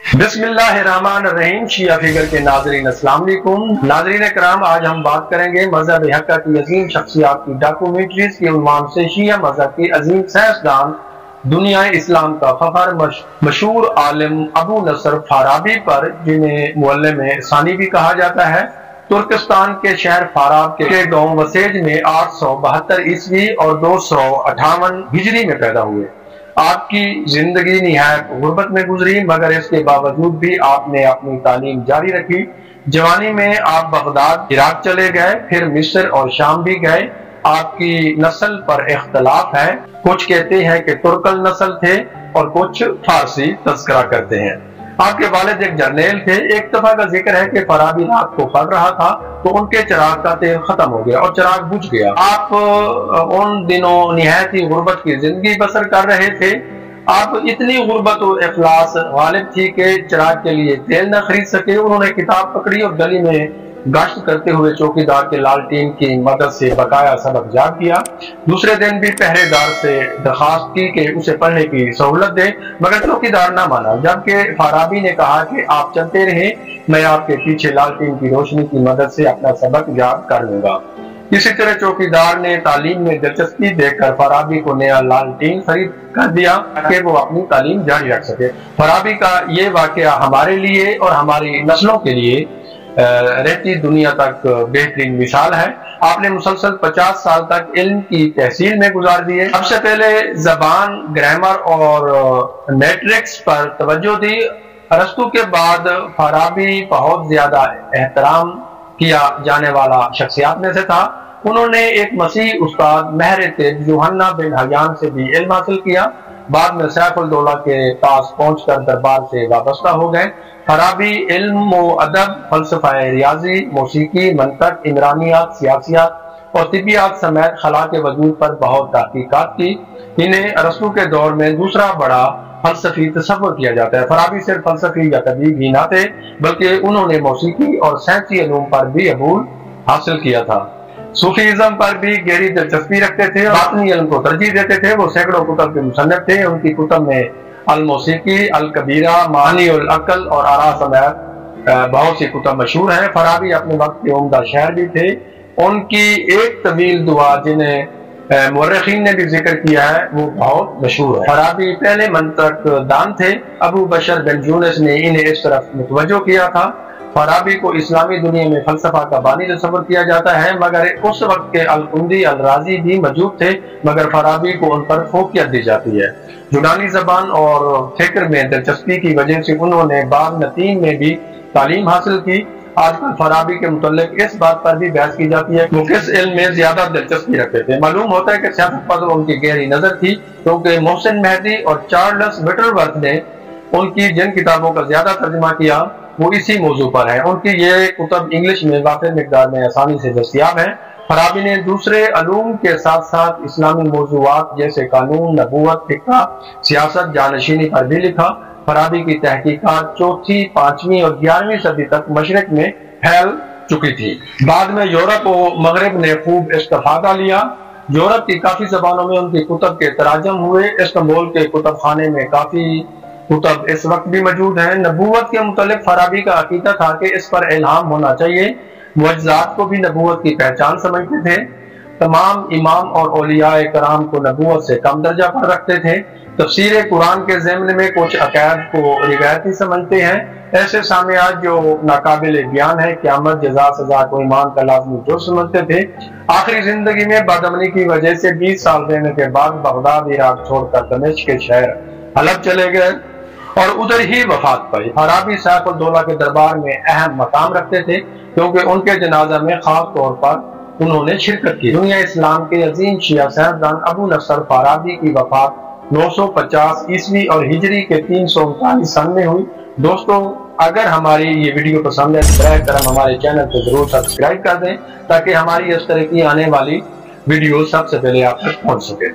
बिस्मिल्लाहिर्रहमानिर्रहीम, शिया फिगर के नाजरीन वालेकुम नाजरीन कराम आज हम बात करेंगे मज़हब हक्का की अजीम शख्सियात की डॉक्यूमेंट्रीज के उन्वान से शिया मज़हब के अजीम साइंसदान दुनिया इस्लाम का फखर मशहूर आलिम अबू नसर फाराबी पर, जिन्हें मोहल्ले में सानी भी कहा जाता है। तुर्किस्तान के शहर फाराब के गाँव वसेज में आठ सौ बहत्तर ईस्वी और दो सौ अठावन हिजरी में पैदा हुए। आपकी ज़िंदगी निहायत गुर्बत में गुजरी, मगर इसके बावजूद भी आपने अपनी तालीम जारी रखी। जवानी में आप बगदाद, इराक चले गए, फिर मिस्र और शाम भी गए। आपकी नस्ल पर इख्तलाफ है। कुछ कहते हैं कि तुर्कल नस्ल थे और कुछ फारसी तस्करा करते हैं। आपके वालिद एक जर्नेल थे। एक दफ़ा का ज़िक्र है कि फराबी रात को पढ़ रहा था तो उनके चिराग का तेल खत्म हो गया और चिराग बुझ गया। आप उन दिनों निहायत ही गुर्बत की ज़िंदगी बसर कर रहे थे। आप इतनी गुर्बत और अखलास गालिब थी कि चिराग के लिए तेल न खरीद सके। उन्होंने किताब पकड़ी और गली में गश्त करते हुए चौकीदार के लालटीन की मदद से बकाया सबक याद किया। दूसरे दिन भी पहरेदार से दरखास्त की कि उसे पढ़ने की सहूलत दे, मगर चौकीदार ना माना। जबकि फाराबी ने कहा कि आप चलते रहे, मैं आपके पीछे लालटीन की रोशनी की मदद से अपना सबक याद कर लूँगा। इसी तरह चौकीदार ने तालीम में दिलचस्पी देखकर फराबी को नया लालटीन खरीद कर दिया, ताकि वो अपनी तालीम जारी रख सके। फराबी का ये वाक्य हमारे लिए और हमारी नस्लों के लिए रहती दुनिया तक बेहतरीन मिसाल है। आपने मुसलसल 50 साल तक इल्म की तहसील में गुजार दिए सबसे पहले जबान, ग्रामर और मैट्रिक्स पर तवज्जो दी। अरस्तु के बाद फराबी बहुत ज़्यादा एहतराम किया जाने वाला शख्सियात में से था। उन्होंने एक मसीह उस्ताद महर जुहन्ना बिन हयान से भी इल्म हासिल किया। बाद में सैफुलदौला के पास पहुंचकर दरबार से वाबस्ता हो गए। खराबी, इल्म अदब फलसफा रियाजी, मौसीकी मंतक इमरानियात, सियासियात और तिबियात समेत खला के वजूद पर बहुत तहकीकत की। इन्हें रसू के दौर में दूसरा बड़ा फलसफी तस्वर किया जाता है। फराबी सिर्फ़ फलसफी या तबीब ही ना थे, बल्कि उन्होंने मौसीकी और सैंसी पर भी अबूल हासिल किया था। सूफीज़म पर भी गहरी दिलचस्पी रखते थे बातनी इल्म को तरजीह देते थे। वो सैकड़ों कुतब के मुसनफ थे। उनकी कुतब में अलमोसीकी अलकबीरा मानी अकल और आरा समेत बहुत सी कुतब मशहूर हैं। फराबी अपने वक्त के उमदा शहर भी थे। उनकी एक तवील दुआ जिन्हें मर्रखीन ने भी ज़िक्र किया है, वो बहुत मशहूर है। फराबी पहले मंतक दान थे। अबू बशर बिन जूनस ने इन्हें इस तरफ़ मुतवजो किया था। फराबी को इस्लामी दुनिया में फलसफा का बानी तस्वर किया जाता है, मगर उस वक्त के अलकुंदी, अलराजी भी मौजूद थे, मगर फराबी को उन पर फोकियत दी जाती है। यूनानी जबान और फ़िक्र में दिलचस्पी की वजह से उन्होंने बाद नतीम में भी तालीम हासिल की। आजकल फराबी के मुतल इस बात पर भी बहस की जाती है वो किस इल्म में ज़्यादा दिलचस्पी रखते थे। मालूम होता है कि सियासत पर उनकी गहरी नज़र थी, क्योंकि मोहसिन मेहदी और चार्ल्स विटरवर्थ ने उनकी जिन किताबों का ज़्यादा तर्जमा किया वो इसी मौजू पर है। उनकी ये कुतब इंग्लिश में वाफिर मकदार में आसानी से दस्तियाब है। फराबी ने दूसरे अलूम के साथ साथ इस्लामी मौजूद जैसे कानून नबूत फिक्का सियासत, जानशीनी पर भी लिखा। फराबी की तहकीकत चौथी, पांचवी और ग्यारहवीं सदी तक मशरक में फैल चुकी थी। बाद में यूरोप और मगरब ने खूब इस्तफादा लिया। यूरोप की काफ़ी जबानों में उनकी कुतब के तराजम हुए। इस्तांबुल के कुतब खाने में काफ़ी कुतब इस वक्त भी मौजूद है। नबूवत के मुतलिक फराबी का अकीदा था कि इस पर इल्हाम होना चाहिए। मुआजात को भी नबूवत की पहचान समझते थे। तमाम इमाम और ओलिया कराम को नबूवत से कम दर्जा पर रखते थे। तफसीर कुरान के जमन में कुछ अकैद को रिवायती समझते हैं। ऐसे सामियात जो नाकाबिल बयान है, क्यामत जजा सजा को ईमान का लाजमी जो समझते थे। आखिरी ज़िंदगी में बदमनी की वजह से 20 साल देने के बाद बगदाद, इराक छोड़कर दमिश के शहर हलब चले गए। और उधर ही वफात पाई फराबी सैफुल्दौला के दरबार में अहम मकाम रखते थे, क्योंकि उनके जनाजा में खास तौर पर उन्होंने शिरकत की। दुनिया इस्लाम के अजीम शिया सैदान अबू नसर फाराबी की वफात 950 ईस्वी और हिजरी के तीन सौ उनतालीस सन में हुई। दोस्तों, अगर हमारी ये वीडियो पसंद है तो कर हमारे चैनल को ज़रूर सब्सक्राइब कर दें, ताकि हमारी इस तरह की आने वाली वीडियो सबसे पहले आप तक पहुँच सके।